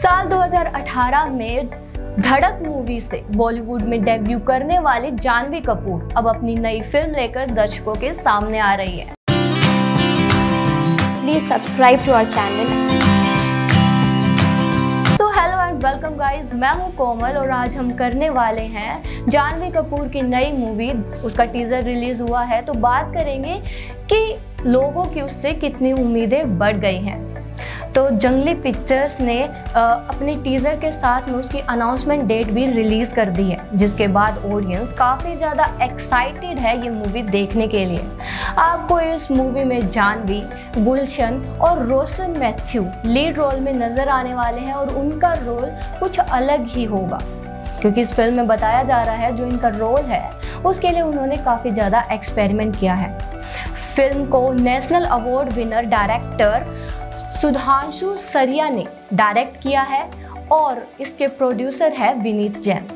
साल 2018 में धड़क मूवी से बॉलीवुड में डेब्यू करने वाली जानवी कपूर अब अपनी नई फ़िल्म लेकर दर्शकों के सामने आ रही है। Please subscribe to our channel so hello and welcome guys मैं हूँ कोमल और आज हम करने वाले हैं जानवी कपूर की नई मूवी। उसका टीजर रिलीज़ हुआ है तो बात करेंगे कि लोगों की उससे कितनी उम्मीदें बढ़ गई हैं। तो जंगली पिक्चर्स ने अपने टीज़र के साथ में उसकी अनाउंसमेंट डेट भी रिलीज़ कर दी है, जिसके बाद ऑडियंस काफ़ी ज़्यादा एक्साइटेड है ये मूवी देखने के लिए। आपको इस मूवी में जानवी, गुलशन और रोशन मैथ्यू लीड रोल में नज़र आने वाले हैं और उनका रोल कुछ अलग ही होगा। क्योंकि इस फ़िल्म में बताया जा रहा है जो इनका रोल है, उसके लिए उन्होंने काफ़ी ज़्यादा एक्सपेरिमेंट किया है। फ़िल्म को national award winner director Sudhanshu Saria ने डायरेक्ट किया है और इसके प्रोड्यूसर है विनीत जैन।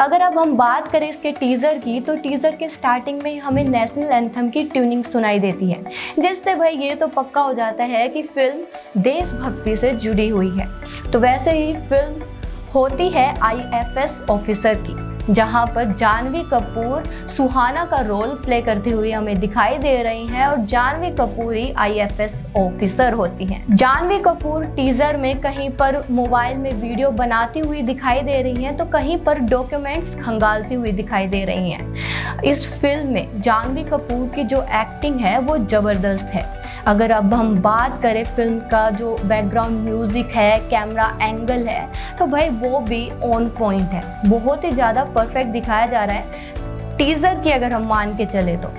अगर अब हम बात करें इसके टीज़र की तो टीज़र के स्टार्टिंग में हमें नेशनल एंथम की ट्यूनिंग सुनाई देती है। जिससे भाई ये तो पक्का हो जाता है कि फ़िल्म देशभक्ति से जुड़ी हुई है। तो वैसे ही फ़िल्म होती है आईएफएस ऑफिसर की। जहाँ पर जानवी कपूर, सुहाना का रोल प्ले करती हुई हमें दिखाई दे रही हैं और जानवी कपूर ही आईएफएस ऑफिसर होती हैं। जानवी कपूर टीजर में कहीं पर मोबाइल में वीडियो बनाती हुई दिखाई दे रही हैं तो कहीं पर डॉक्यूमेंट्स खंगालती हुई दिखाई दे रही हैं। इस फ़िल्म में जानवी कपूर की जो एक्टिंग है, वो ज़बरदस्त है। अगर अब हम बात करें फ़िल्म का जो बैकग्राउंड म्यूज़िक है कैमरा एंगल है तो भाई वो भी ऑन पॉइंट है। बहुत ही ज़्यादा परफेक्ट दिखाया जा रहा है। टीज़र की अगर हम मान के चले तो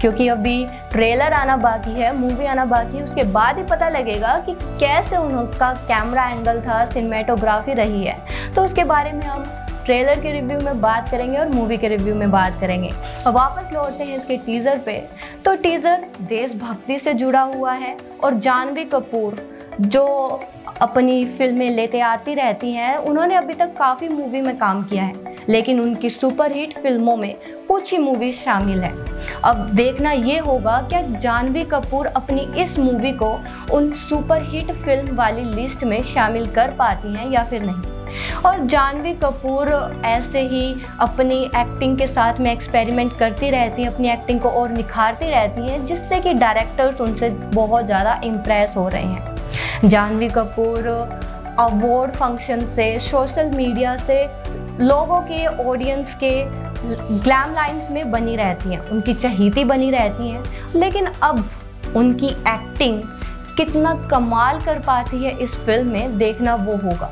क्योंकि अभी ट्रेलर आना बाकी है मूवी आना बाकी है, उसके बाद ही पता लगेगा कि कैसे उनका कैमरा एंगल था सिनेमेटोग्राफी रही है। तो उसके बारे में हम ट्रेलर के रिव्यू में बात करेंगे और मूवी के रिव्यू में बात करेंगे। और वापस लौटते हैं इसके टीज़र पे। तो टीज़र देशभक्ति से जुड़ा हुआ है और जानवी कपूर, जो अपनी फ़िल्में लेते आती रहती हैं, उन्होंने अभी तक काफ़ी मूवी में काम किया है, लेकिन उनकी सुपरहिट फ़िल्मों में कुछ ही मूवीज़ शामिल हैं। अब देखना ये होगा क्या जानवी कपूर अपनी इस मूवी को उन सुपरहिट फ़िल्म वाली लिस्ट में शामिल कर पाती हैं या फिर नहीं। और जानवी कपूर ऐसे ही अपनी एक्टिंग के साथ में एक्सपेरिमेंट करती रहती हैं, अपनी एक्टिंग को और निखारती रहती हैं, जिससे कि डायरेक्टर्स उनसे बहुत ज़्यादा इम्प्रेस हो रहे हैं। जानवी कपूर अवार्ड फ़ंक्शन से सोशल मीडिया से लोगों के ऑडियंस के ग्लैम लाइंस में बनी रहती हैं, उनकी चहीती बनी रहती हैं, लेकिन अब उनकी एक्टिंग कितना कमाल कर पाती है इस फ़िल्म में देखना वो होगा।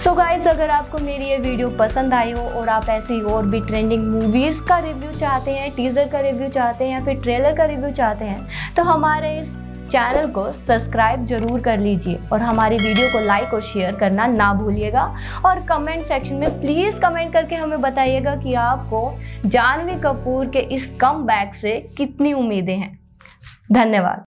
सो so गाइज़ अगर आपको मेरी ये वीडियो पसंद आई हो और आप ऐसी और भी ट्रेंडिंग मूवीज़ का रिव्यू चाहते हैं टीज़र का रिव्यू चाहते हैं या फिर ट्रेलर का रिव्यू चाहते हैं तो हमारे इस चैनल को सब्सक्राइब ज़रूर कर लीजिए और हमारी वीडियो को लाइक और शेयर करना ना भूलिएगा। और कमेंट सेक्शन में प्लीज़ कमेंट करके हमें बताइएगा कि आपको जानवी कपूर के इस कम से कितनी उम्मीदें हैं। धन्यवाद।